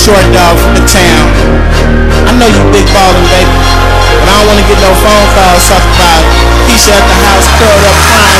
short dog from the town. I know you big ballin', baby, but I don't wanna get no phone calls talking about Keisha at the house curled up crying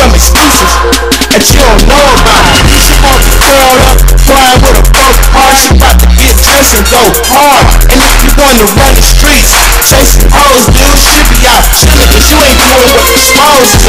some excuses that you don't know about. She wants to curl up, flying with a broke heart. She about to get dressed and go hard. And if you wanna run the streets, chasing hoes, dude, she be out chillin' cause you ain't doing what you supposed